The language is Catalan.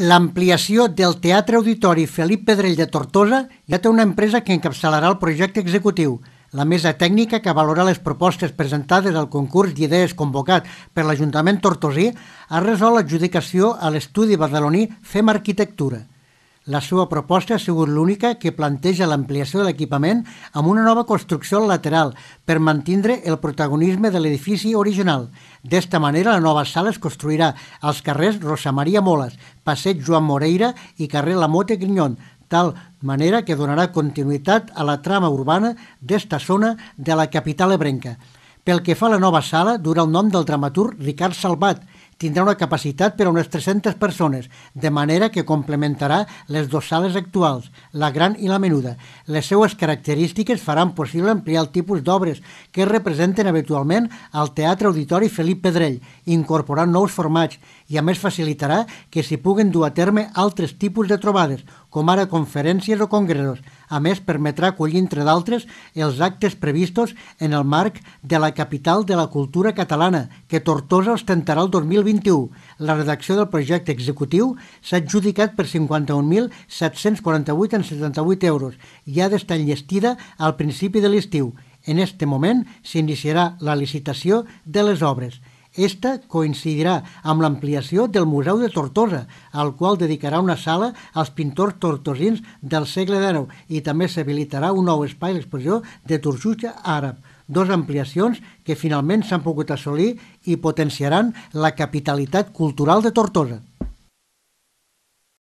L'ampliació del Teatre Auditori Felip Pedrell de Tortosa ja té una empresa que encapçalarà el projecte executiu. La mesa tècnica que valora les propostes presentades al concurs d'idees convocat per l'Ajuntament tortosí ha resolt l'adjudicació a l'estudi badaloní Fem Arquitectura. La seva proposta ha sigut l'única que planteja l'ampliació de l'equipament amb una nova construcció lateral per mantindre el protagonisme de l'edifici original. D'esta manera, la nova sala es construirà als carrers Rosa Maria Moles, Passeig Joan Moreira i carrer La Mote Grignon, tal manera que donarà continuïtat a la trama urbana d'esta zona de la capital ebrenca. Pel que fa a la nova sala, dura el nom del dramaturg Ricard Salvat, tindrà una capacitat per a unes 300 persones, de manera que complementarà les dues sales actuals, la gran i la menuda. Les seues característiques faran possible ampliar el tipus d'obres que es representen habitualment al Teatre Auditori Felip Pedrell, incorporant nous formats i a més facilitarà que s'hi puguen dur a terme altres tipus de trobades, com ara conferències o congressos. A més, permetrà acollir, entre d'altres, els actes previstos en el marc de la capital de la cultura catalana, que Tortosa ostentarà el 2021. La redacció del projecte executiu s'ha adjudicat per 51.748,78 euros i ha d'estar enllestida al principi de l'estiu. En este moment s'iniciarà la licitació de les obres. Esta coincidirà amb l'ampliació del Museu de Tortosa, al qual dedicarà una sala als pintors tortosins del segle XIX i també s'habilitarà un nou espai d'exposició de Turxuxa àrab, dos ampliacions que finalment s'han pogut assolir i potenciaran la capitalitat cultural de Tortosa.